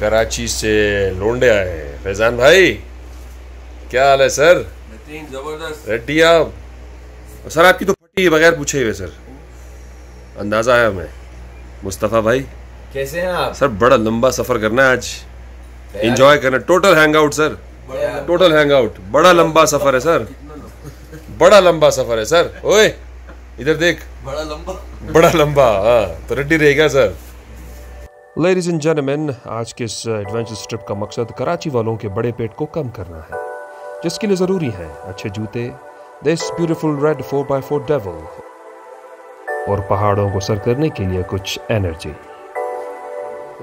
कराची से लोंडे आए हैं। फैजान भाई क्या हाल है सर? ज़बरदस्त। रेड्डी आप? सर आपकी तो फटी है बगैर पूछे हुए सर। अंदाज़ा है हमें। मुस्तफ़ा भाई? कैसे हैं आप? सर बड़ा लंबा सफ़र करना है आज। इंजॉय करना। Total hang out sir total hang out बड़ा लंबा सफ़र है सर। बड़ा लंबा सफ़र है सर। ओए इधर देख। बड़ा लंबा। बड़ा लंबा हाँ। तो रेडी रहेगा सर। लेडीज़ एंड जेंटलमैन आज के इस एडवेंचर ट्रिप का मकसद कराची वालों के बड़े पेट को कम करना है जिसके लिए ज़रूरी है अच्छे जूते this beautiful red four by four devil और पहाड़ों को सर करने के लिए कुछ एनर्जी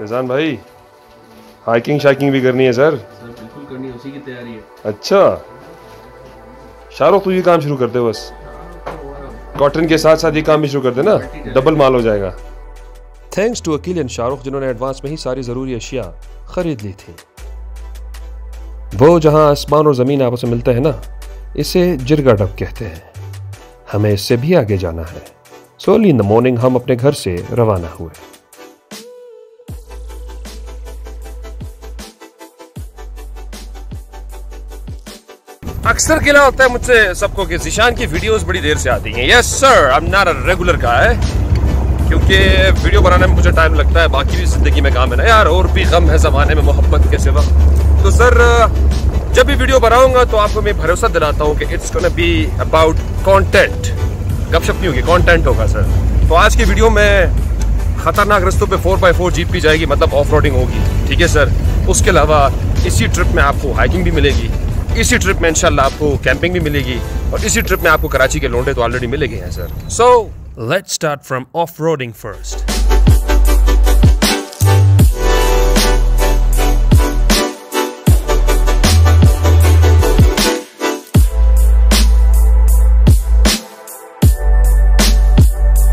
रिजान भाई हाइकिंग शाइकिंग भी करनी है सर सर बिल्कुल करनी उसी की तैयारी है। अच्छा। शाहरुख तू ये काम शुरू कर दे बस। कॉटन के साथ साथ ये काम भी शुरू कर दे ना? डबल माल हो जाएगा। Thanks to Aqeel and Shahrukh जिन्होंने एडवांस में ही सारी ज़रूरी अशिया खरीद ली थी। वो जहाँ आसमान और ज़मीन आपस में मिलते हैं ना, इसे जिरगा डब कहते हैं। हमें इससे भी आगे जाना है। सोली इन द मॉर्निंग हम अपने घर से रवाना हुए। अक्सर गिला होता है मुझसे सबको कि जिशान की वीडियोस बड़ी देर से आती हैं। Yes sir I am not a regular guy क्योंकि वीडियो बनाने में मुझे टाइम लगता है, बाकी भी ज़िंदगी में काम है ना यार, और भी गम है जमाने में मोहब्बत के सिवा। तो सर जब भी वीडियो बनाऊँगा तो आपको मैं भरोसा दिलाता हूँ कि it's gonna be about content गपशप नहीं होगी कंटेंट होगा सर तो आज की वीडियो में खतरनाक रस्तों पे फोर बाई फोर जीप भी जाएगी मतलब ऑफ़ होगी। ठीक है सर उसके अलावा इसी ट्रिप में आपको हाइकिंग भी मिलेगी। इसी ट्रिप में इंशाल्लाह आपको कैंपिंग भी मिलेगी। और इसी ट्रिप में आपको कराची के लोंडे तो ऑलरेडी मिलेंगे हैं sir so let's start from off roading first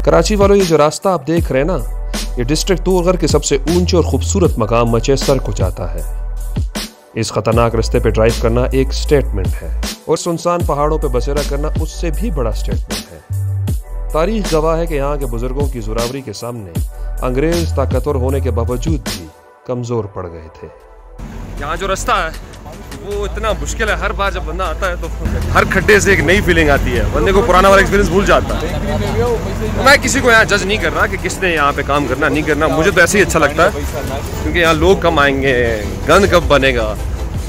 Karachi वालों, ये जो रास्ता आप देख रहे हैं ना, ये डिस्ट्रिक्ट तोरगर के सबसे ऊँचे और खूबसूरत मकाम मचेसर को जाता है। इस खतरनाक रास्ते पे ड्राइव करना एक स्टेटमेंट है, और सुनसान पहाड़ों पे बसेरा करना उससे भी बड़ा स्टेटमेंट है। तारीख गवाह है कि यहाँ के बुज़ुर्गों की जोरावरी के सामने अंग्रेज़ ताकतवर होने के बावजूद भी कमज़ोर पड़ गए थे। यहाँ जो रास्ता है, वो इतना मुश्किल है, हर बार जब बंदा आता है तो हर खड्डे से एक नई फीलिंग आती है। बंदे को पुराना वाला एक्सपीरियंस भूल जाता है। मैं किसी को यहाँ जज नहीं कर रहा कि किसने यहाँ पे काम करना, नहीं करना। मुझे तो ऐसे ही अच्छा लगता है, क्योंकि यहाँ लोग कम आएँगे, गंद कब बनेगा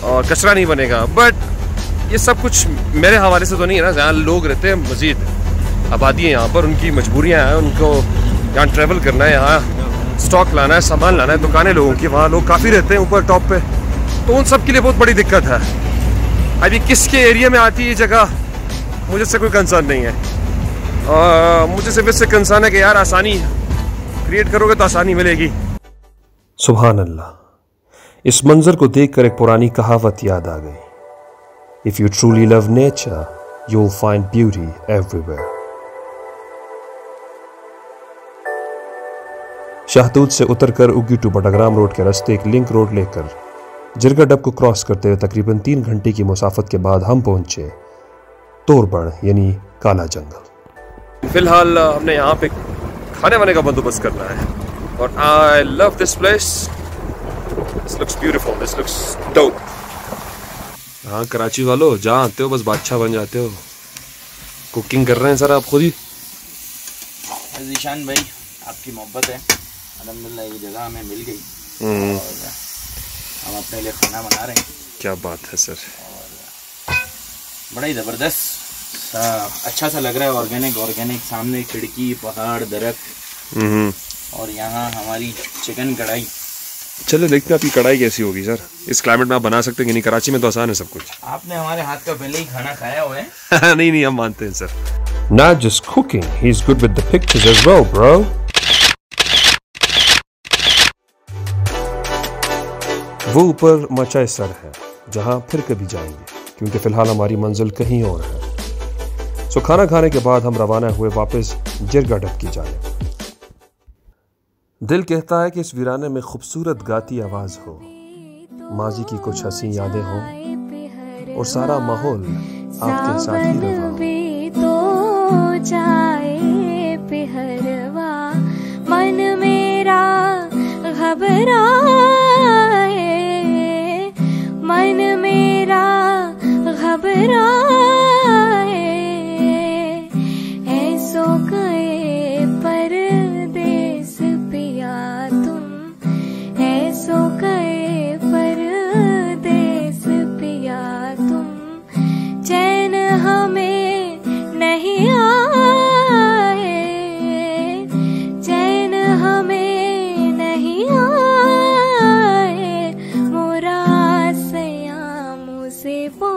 और कचरा नहीं बनेगा। बट ये सब कुछ मेरे हवाले से तो नहीं है ना, जहाँ लोग रहते हैं, मजीद आबादी है यहाँ पर उनकी मजबूरियाँ हैं उनको यहाँ ट्रैवल करना है यहाँ स्टॉक लाना है सामान लाना है दुकानें लोगों की वहाँ लोग काफ़ी रहते हैं ऊपर टॉप पे। तो उन सब के लिए बहुत बड़ी दिक्कत है। अभी किसके एरिया में आती है ये जगह मुझे से कोई कंसर्न नहीं है। आ, मुझे सिर्फ़ इससे कंसर्न है कि यार आसानी क्रिएट करोगे तो आसानी मिलेगी। सुबहान अल्लाह इस मंजर को देखकर एक पुरानी कहावत याद आ गई। If you truly love nature you find beauty everywhere शाहतूत से उतरकर उगी टू बटाग्राम रोड के रास्ते एक लिंक रोड लेकर जिरगा डब को क्रॉस करते हुए तकरीबन तीन घंटे की मुसाफत के बाद हम पहुँचे तोरबड़ यानी काला जंगल। फ़िलहाल हमने यहाँ पे खाने वाने का बंदोबस्त करना है। और I love this place this looks beautiful this looks dope हाँ कराची वालों जहाँ आते हो बस बादशाह बन जाते हो। कुकिंग कर रहे हैं सर आप खुद ही। जीशान भाई आपकी मोहब्बत है। अलहमदिल्ला ये जगह हमें मिल गई। हम्म, हम अपने लिए खाना बना रहे हैं। क्या बात है सर। बड़ा ही ज़बरदस्त अच्छा सा लग रहा है ऑर्गेनिक ऑर्गेनिक सामने खिड़की पहाड़ दरख्त। हम्म। और यहाँ हमारी चिकन कढ़ाई। चलो देखते हैं आपकी कढ़ाई कैसी होगी सर। इस क्लाइमेट में आप बना सकते हैं कि नहीं? कराची में तो आसान है सब कुछ। आपने हमारे हाथ का पहले ही खाना खाया हुआ है। नहीं नहीं हम मानते हैं sir. Not just cooking, he's good with the pictures as well, bro. वो ऊपर मचाए सर है, जहाँ फिर कभी जाएँगे, क्योंकि फ़िलहाल हमारी मंजिल कहीं और है। सो खाना खाने के बाद हम रवाना हुए वापस जिरगा डब की जाने। दिल कहता है कि इस वीराने में खूबसूरत गाती आवाज़ हो। माजी की कुछ हँसी यादें हों, और सारा माहौल आपके साथ ही रहा हो। से वो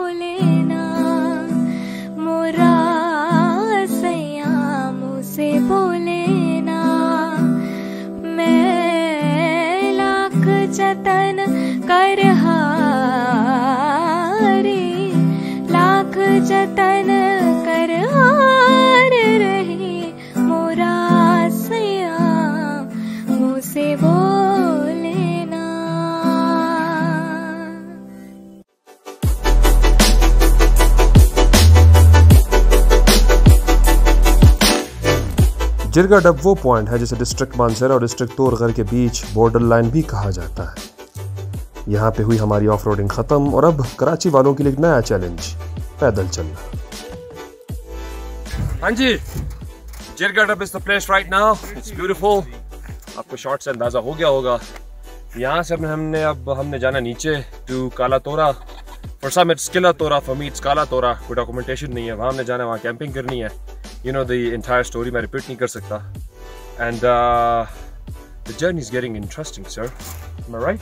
जिरगा डब वो पॉइंट है जिसे डिस्ट्रिक्ट मानसरा और डिस्ट्रिक्ट तोरगर के बीच बॉर्डर लाइन भी कहा जाता है। यहाँ पे हुई हमारी ऑफ़ ख़त्म और अब कराची वालों के लिए एक नया चैलेंज, पैदल चलना। हाँ जी Jirga Dub is the place right now it's beautiful आपको शॉर्ट से अंदाज़ा हो गया होगा। यहाँ से हमने, अब हमने जाना नीचे टू काला तोरा फॉर सम इट्स किला तोरा फॉर मी इट्स काला तोरा कोई डॉक्यूमेंटेशन नहीं है। वहाँ हमने जाना है, वहाँ कैंपिंग करनी है। You know the entire story मैं रिपीट नहीं कर सकता. And uh, the journey is getting interesting sir. Am I right?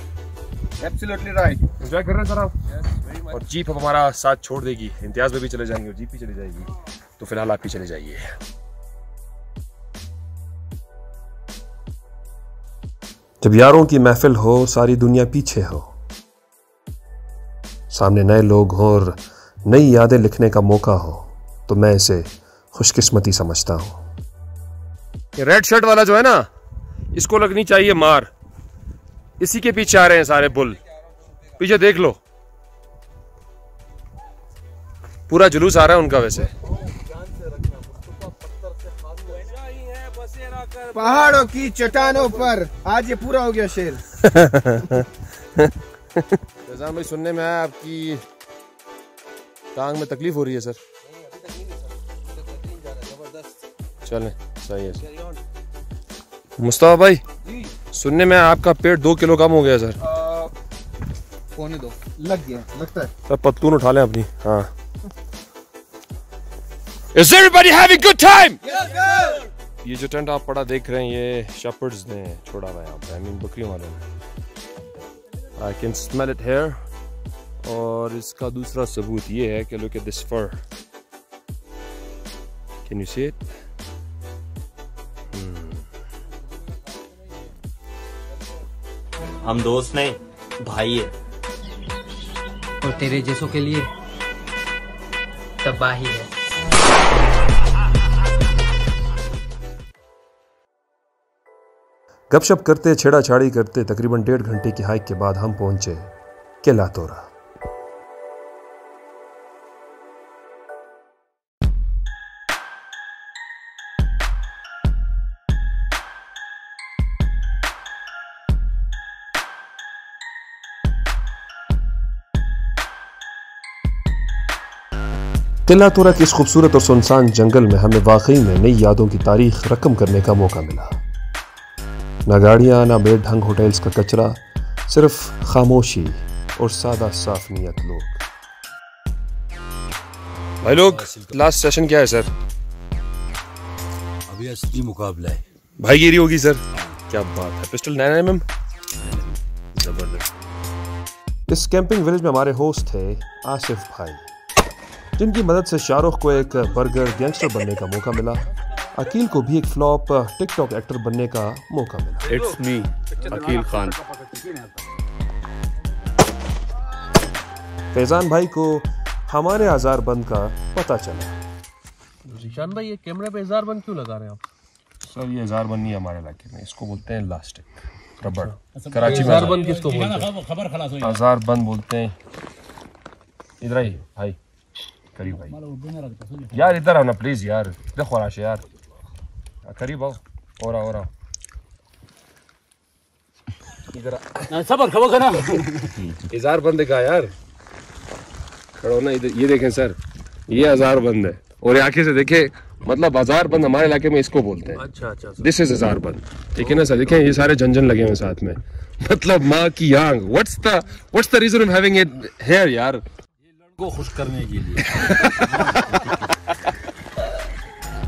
Absolutely right enjoy कर रहे हैं सर आप? और जीप अब हमारा साथ छोड़ देगी. इम्तियाज़ में भी चले जाएँगे और जीप भी चली जाएगी. तो फ़िलहाल आप भी चले जाइए. जब यारों की महफिल हो सारी दुनिया पीछे हो. सामने नए लोग हों और नई यादें लिखने का मौका हो तो मैं इसे खुशकिस्मती समझता हूँ। ये रेड शर्ट वाला जो है ना इसको लगनी चाहिए मार। इसी के पीछे आ रहे हैं सारे बुल। पीछे देख लो। पूरा जुलूस आ रहा है उनका वैसे। पहाड़ों की चट्टानों पर आज ये पूरा हो गया शेर। भाई सुनने में आया आपकी टांग में तकलीफ़ हो रही है सर। चलें सही है सर मुस्तफ़ा भाई सुनने में आपका पेट दो किलो कम हो गया सर। पौने दो। लग गया लगता है। सर पतलून उठा लें अपनी हाँ। Is everybody having good time? ये जो टेंट आप पड़ा देख रहे हैं ये शेपर्ड्स ने छोड़ा हुआ है यहाँ पे आई मीन बकरियों वालों ने। I can smell it here और इसका दूसरा सबूत ये है कि look at this fur can you see it हम दोस्त नहीं भाई है। और तेरे जैसों के लिए तबाही है। गपशप करते छेड़ा छाड़ी करते तकरीबन डेढ़ घंटे की हाइक के बाद हम पहुँचे किला तोरा किला तोरा के इस खूबसूरत और सुनसान जंगल में हमें वाकई में नई यादों की तारीख रकम करने का मौका मिला। ना गाड़ियाँ ना बेढंग होटल्स का कचरा सिर्फ़ खामोशी और सादा साफ़ नीयत लोग। भाई लोग लास्ट सेशन क्या है सर अभी असली मुकाबला है। भाईगिरी होगी सर क्या बात है। पिस्टल नैन एम ज़बरदस्त। इस कैंपिंग विलेज में हमारे होस्ट थे आसिफ भाई। जिनकी मदद से शाहरुख को एक बर्गर गैंगस्टर बनने का मौका मिला। अकील को भी एक फ्लॉप टिकटॉक एक्टर बनने का मौका मिला। It's me Aqeel Khan. Faizan भाई को हमारे आजार बंद का पता चला। जीशान भाई ये कैमरे पे हज़ार बंद क्यों लगा रहे हैं आप? सर ये हज़ार बंद नहीं है हमारे इलाके में। इसको बोलते हैं लास्टिक रबड़ कराची में हज़ार बंद किसको बोलते हैं? हज़ार बंद बोलते हैं। इधर आई भाई। करीब भाई यार इधर आओ ना प्लीज़ यार देखो राशे यार करीब आओ और आओ और आओ इधर सबर खबर करना हज़ार बंद का यार खड़ो ना इधर ये देखें सर ये हज़ार बंद है और ये आँखें से देखे मतलब हज़ार बंद हमारे इलाके में इसको बोलते हैं अच्छा अच्छा दिस इज़ हज़ार बंद ठीक है ना सर देखें ये सारे झंझन लगे हुए साथ में मतलब माँ की यांग what's the what's the reason of having it here यार को खुश करने के लिए।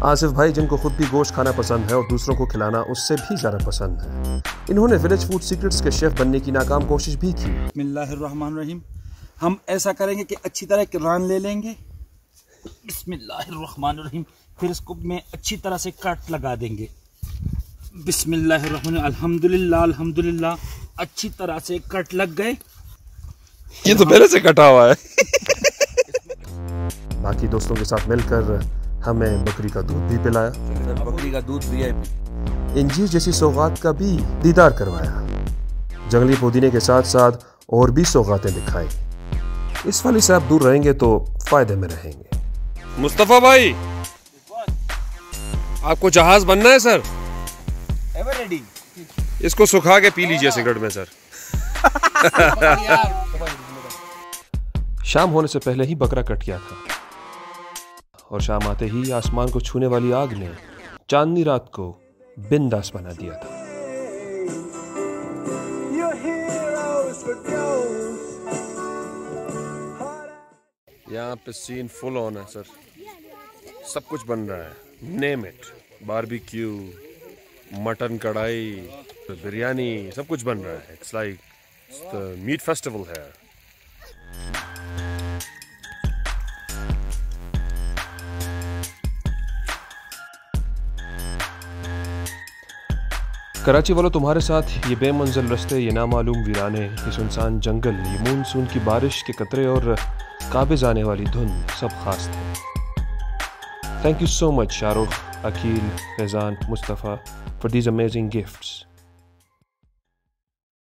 आसिफ भाई जिनको खुद भी गोश्त खाना पसंद है और दूसरों को खिलाना उससे भी ज़्यादा पसंद है। इन्होंने विलेज फ़ूड सीक्रेट्स के शेफ बनने की नाकाम कोशिश भी की। बिस्मिल्लाहिर्रहमानिर्रहीम। हम ऐसा करेंगे कि अच्छी तरह एक रान ले लेंगे। बिस्मिल्लाहिर्रहमानिर्रहीम। फिर इसको में अच्छी तरह से कट लगा देंगे। बिस्मिल्लाहिर्रहमान अल्हम्दुलिल्लाह अल्हम्दुलिल्लाह। अच्छी तरह से कट लग गए। ये तो पहले से कटा हुआ है। बाकी दोस्तों के साथ मिलकर हमें बकरी का दूध भी पिलाया। बकरी का दूध भी है। इंजीर जैसी सौगात का भी दीदार करवाया। जंगली पुदीने के साथ साथ और भी सौगातें दिखाई। इस वाली से आप दूर रहेंगे तो फ़ायदे में रहेंगे। मुस्तफ़ा भाई आपको जहाज़ बनना है सर? एवर रेडी इसको सुखा के पी लीजिए सिगरेट में सर। शाम होने से पहले ही बकरा कट गया था। और शाम आते ही आसमान को छूने वाली आग ने चांदनी रात को बिंदास बना दिया था। यहाँ पे सीन फुल ऑन है सर सब कुछ बन रहा है। नेम इट बारबेक्यू मटन कढ़ाई बिरयानी सब कुछ बन रहा है। इट्स लाइक मीट फेस्टिवल है। कराची वालों तुम्हारे साथ ये बेमंजिल रस्ते, ये नामालूम वीराने ये सुनसान जंगल, ये मानसून की बारिश के कतरे और काबिज आने वाली धुन सब खास थे। Thank you so much Shahrukh, Aqeel, Faizan, Mustafa for these amazing gifts